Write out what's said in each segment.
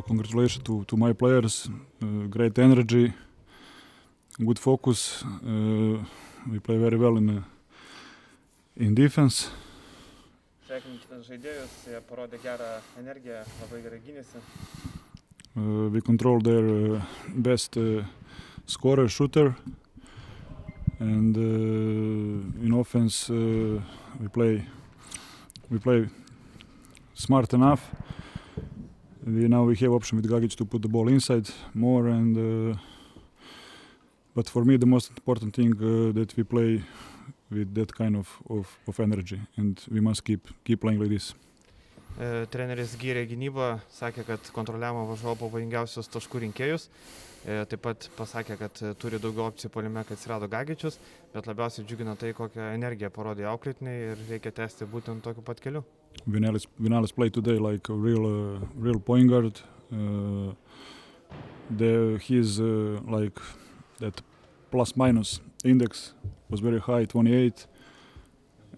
all, congratulations to, to my players. Uh, great energy, good focus. Uh, we play very well in uh, in defense. Uh, we control their uh, best uh, scorer, shooter, and uh, in offense uh, we play we play smart enough. We now we have option with Gagic to put the ball inside more, and uh, but for me the most important thing uh, that we play with that kind of, of, of energy, and we must keep keep playing like this. E, Treneris gyrė gynybą, sakė, kad kontroliavo varžovo pavojingiausius taškų rinkėjus. E, Taip pat pasakė, kad e, turi daugiau opcijų polime, kad atsirado Gagičius, bet labiausiai džiugina tai, kokią energiją parodė auklėtiniai ir reikia tęsti būtent tokiu pat keliu. Vinalis, Vinalis played today like a real, uh, real point guard. Uh, the, his uh, like that plus minus index was very high, 28,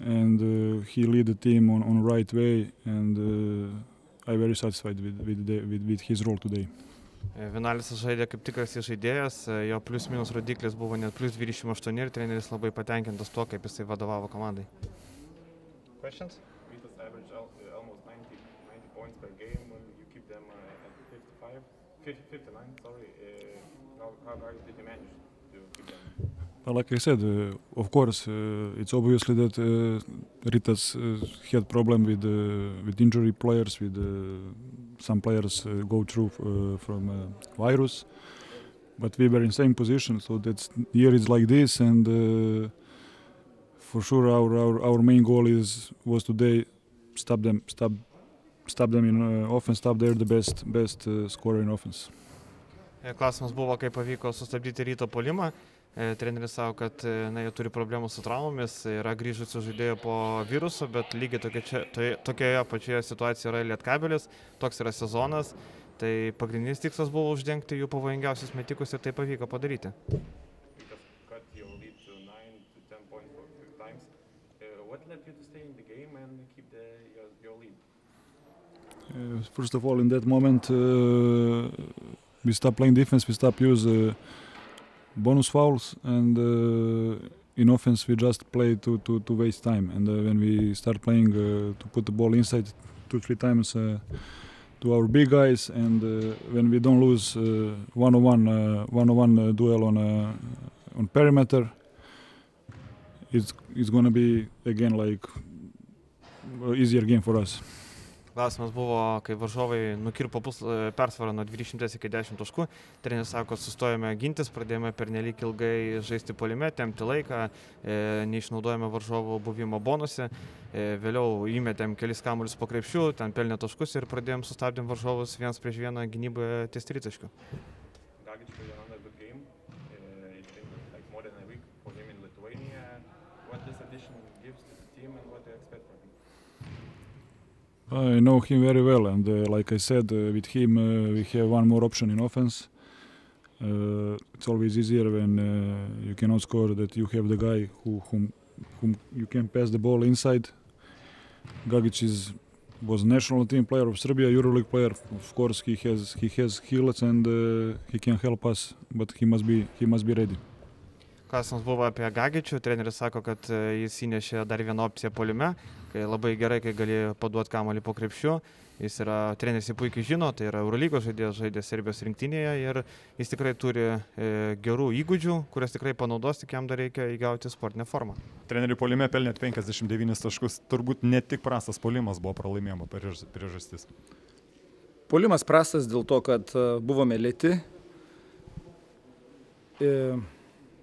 and uh, he lead the team on on right way. And uh, I'm very satisfied with with, the, with with his role today. E, Vinalis žaidė kaip tikras žaidėjas, e, jo plius minus rodiklis buvo net plus 28 ir treneris labai patenkintas tuo, kaip jisai vadovavo komandai. Questions? Vitas average al- almost 90, 90 points per game. When you keep them at 55, 50, 59. Sorry. How, how, how did you manage to keep them? But like I said, uh, of course, uh, it's obviously that uh, Ritas uh, had problem with uh, with injury players, with uh, some players uh, go through uh, from uh, virus. But we were in same position, so that's year is like this, and for sure our, our our main goal is was today stop them, stop stop them in offense, stop there the best best scorer in offense. Klausimas buvo, kaip pavyko sustabdyti ryto polimą. E, Treneris savo, kad e, na, jie turi problemų su traumomis, yra grįžusių žaidėjų po viruso, bet lygiai tokia čia, toje, tokioje pačioje situacijoje yra Lietkabelis, toks yra sezonas. Tai pagrindinis tikslas buvo uždengti jų pavojingiausius metikus ir tai pavyko padaryti. Vitas cut your lead to 9 to 10 points for a few times. What led you to stay in the game and keep the, your, your lead? Uh, first of all, in that moment, uh, we stop playing defense. We stop use uh, bonus fouls, and uh, in offense, we just play to, to, to waste time. And uh, when we start playing uh, to put the ball inside two three times uh, to our big guys, and uh, when we don't lose uh, one on one one on one duel on on perimeter, it's it's gonna be again like easier game for us. Klausimas buvo, kai varžovai nukirpo e, persvarą nuo 200 iki 10 taškų. Treneris sako, sustojame gintis, pradėjome pernelyg ilgai žaisti polime, temti laiką, e, neišnaudojame varžovų buvimo bonuse. E, vėliau įmetėm kelis kamuolius po krepšių, ten pelnė taškus ir pradėjom sustabdėm varžovus vienas prieš vieną gynyboje ties tritaškių. Lithuania. What this addition gives to the team and what you expect from him? I know him very well, and uh, like I said, uh, with him uh, we have one more option in offense. Uh, it's always easier when uh, you cannot score that you have the guy who whom, whom you can pass the ball inside. Gagic is was national team player of Serbia, EuroLeague player. Of course, he has he has skills and uh, he can help us, but he must be he must be ready. Klausimas buvo apie Gagičių, treneris sako, kad e, jis įnešė dar vieną opciją polime, kai labai gerai, kai galėjo paduoti kamalį po krepšiu. Jis yra, treneris jį puikiai žino, tai yra Eurolygos žaidėjas, žaidė Serbijos rinktinėje ir jis tikrai turi e, gerų įgūdžių, kurias tikrai panaudos, tik jam dar reikia įgauti sportinę formą. Trenerių polime pelnėt 59 taškus. Turbūt ne tik prastas polimas buvo pralaimėjimo priežas- priežastis. Polimas prastas dėl to, kad e, buvome lėti. E,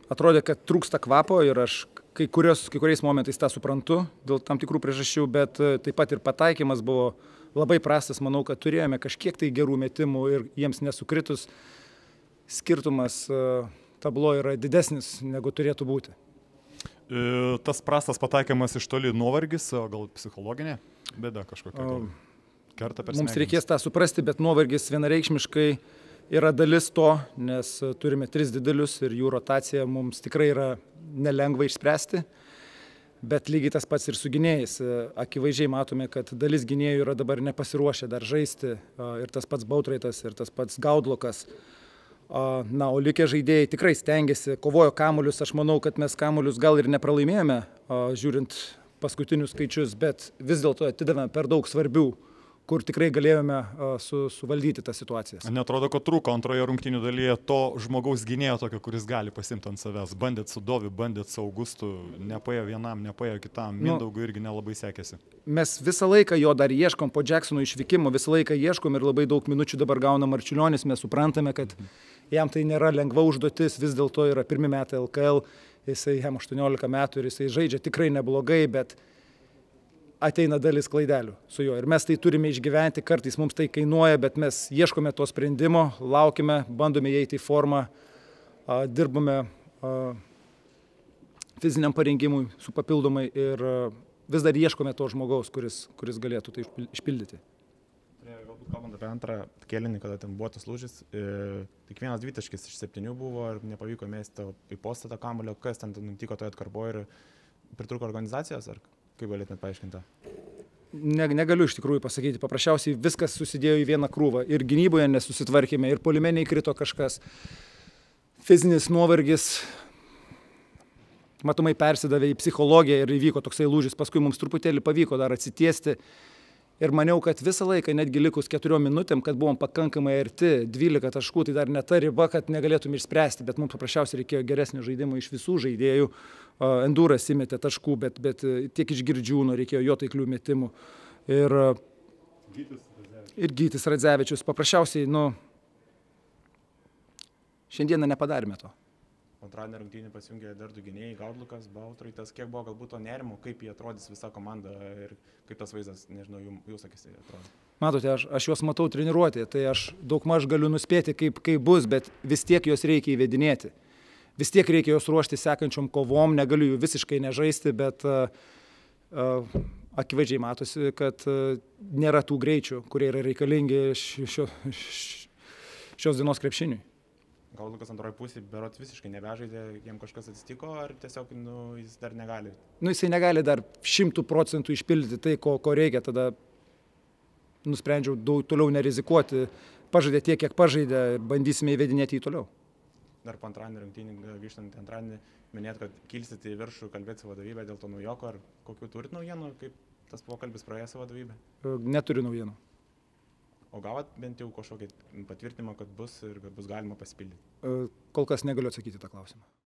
Atrodė, kad trūksta kvapo ir aš kai, kurios, kai kuriais momentais tą suprantu dėl tam tikrų priežasčių, bet e, taip pat ir pataikymas buvo labai prastas. Manau, kad turėjome kažkiek tai gerų metimų ir jiems nesukritus skirtumas e, tablo yra didesnis negu turėtų būti. E, Tas prastas pataikymas iš toli nuovargis, gal psichologinė bėda kažkokia. Gal Kerta per Mums smegenis. reikės tą suprasti, bet nuovargis vienareikšmiškai yra dalis to, nes turime tris didelius ir jų rotacija mums tikrai yra nelengva išspręsti. Bet lygiai tas pats ir su gynėjais. Akivaizdžiai matome, kad dalis gynėjų yra dabar nepasiruošę dar žaisti. Ir tas pats Bautraitas, ir tas pats Gaudlokas. Na, o likę žaidėjai tikrai stengiasi, kovojo kamuolius. Aš manau, kad mes kamuolius gal ir nepralaimėjome, žiūrint paskutinius skaičius, bet vis dėlto atidavėme per daug svarbių kur tikrai galėjome su, suvaldyti tą situaciją. Netrodo, kad trūko antroje rungtinių dalyje to žmogaus gynėjo tokio, kuris gali pasimti ant savęs. Bandėt su Dovi, bandėt su Augustu, nepaėjo vienam, nepaėjo kitam. Nu, Mindaugui irgi nelabai sekėsi. Mes visą laiką jo dar ieškom po Jacksono išvykimo, visą laiką ieškom ir labai daug minučių dabar gauna Marčiulionis, mes suprantame, kad jam tai nėra lengva užduotis, vis dėlto yra pirmi metai LKL, jisai jam 18 metų ir jisai žaidžia tikrai neblogai, bet ateina dalis klaidelių su juo. Ir mes tai turime išgyventi, kartais mums tai kainuoja, bet mes ieškome to sprendimo, laukime, bandome įeiti į formą, dirbame fiziniam parengimui su papildomai ir vis dar ieškome to žmogaus, kuris, kuris galėtų tai išpildyti. Galbūt kalbant apie antrą kėlinį, kada ten buvo tas lūžis, e, tik vienas dvitaškis iš septynių buvo ir nepavyko mesti į postą tą kamulio, kas ten nutiko toje atkarboje ir pritruko organizacijos, ar Kaip galėtumėt paaiškinti? Ne, negaliu iš tikrųjų pasakyti. Paprasčiausiai viskas susidėjo į vieną krūvą. Ir gynyboje nesusitvarkėme, ir polimeniai krito kažkas. Fizinis nuovargis, matomai persidavė į psichologiją ir įvyko toksai lūžis. Paskui mums truputėlį pavyko dar atsitiesti. Ir maniau, kad visą laiką, netgi likus keturiom minutėm, kad buvom pakankamai arti, 12 taškų, tai dar ne ta riba, kad negalėtum išspręsti, bet mums paprasčiausiai reikėjo geresnio žaidimo iš visų žaidėjų. Enduras įmetė taškų, bet, bet e, tiek iš girdžiūno reikėjo jo taiklių metimų. Ir, e, ir Gytis Radzevičius paprasčiausiai, nu, šiandieną nepadarėme to. Antradienį rungtynį pasijungė dar du gynėjai, Gaudlukas, Bautraitas, kiek buvo galbūt to nerimo, kaip jie atrodys visa komanda ir kaip tas vaizdas, nežinau, jums, jūs akise atrodo. Matote, aš, aš juos matau treniruotėje, tai aš daug maž galiu nuspėti, kaip, kaip bus, bet vis tiek juos reikia įvedinėti vis tiek reikia juos ruošti sekančiom kovom, negaliu jų visiškai nežaisti, bet uh, uh, akivaizdžiai matosi, kad uh, nėra tų greičių, kurie yra reikalingi šio, šios dienos krepšiniui. Gal Lukas antroji pusė, berot visiškai nebežaidė, jam kažkas atsitiko, ar tiesiog nu, jis dar negali? Nu, jisai negali dar šimtų procentų išpildyti tai, ko, ko reikia, tada nusprendžiau daug toliau nerizikuoti, pažaidė tiek, kiek pažaidė ir bandysime įvedinėti jį toliau dar po antradienį rungtynių, grįžtant antradienį, minėt, kad kilsite į viršų, kalbėti su vadovybė dėl to naujoko, ar kokių turit naujienų, kaip tas pokalbis praėjo su vadovybė? E, neturiu naujienų. O gavot bent jau kažkokį patvirtinimą, kad bus ir kad bus galima pasipildyti? E, kol kas negaliu atsakyti tą klausimą.